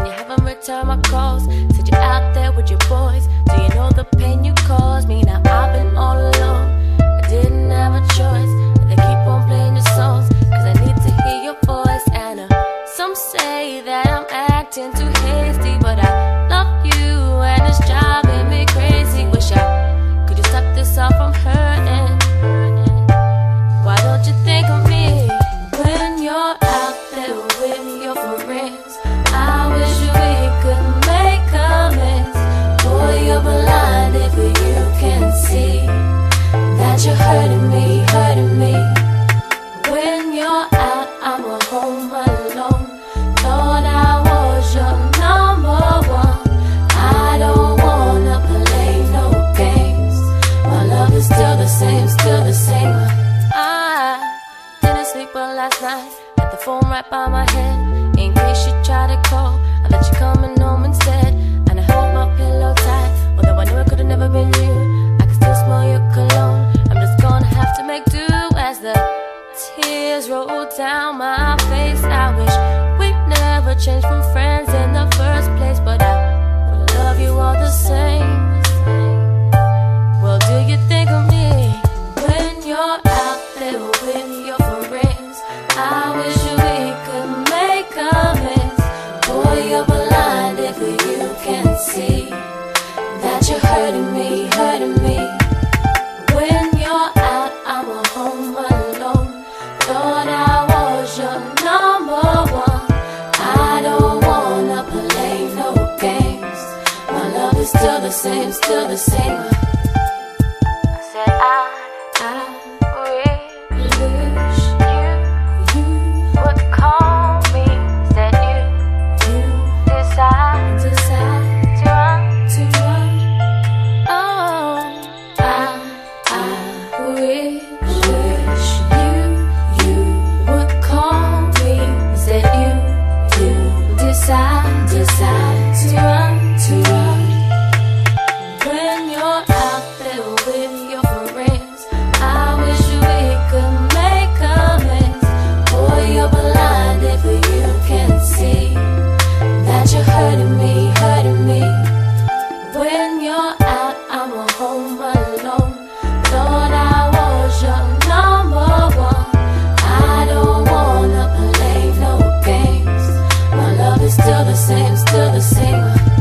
and you haven't returned my calls. Said you're out there with your boys. Do you know the pain you caused me? Now I've been all alone. Well last night. Had the phone right by my head. In case you try to call, I let you come coming home instead. And I held my pillow tight. Although I knew it could've never been you. I can still smell your cologne. I'm just gonna have to make do as the tears roll down my face. I wish we never changed from friends in the first place. But I love you all the same. Hurting me, hurting me. When you're out, I'm home alone. Thought I was your number one. I don't wanna play no games. My love is still the same, still the same. I said I, I still the same, still the same.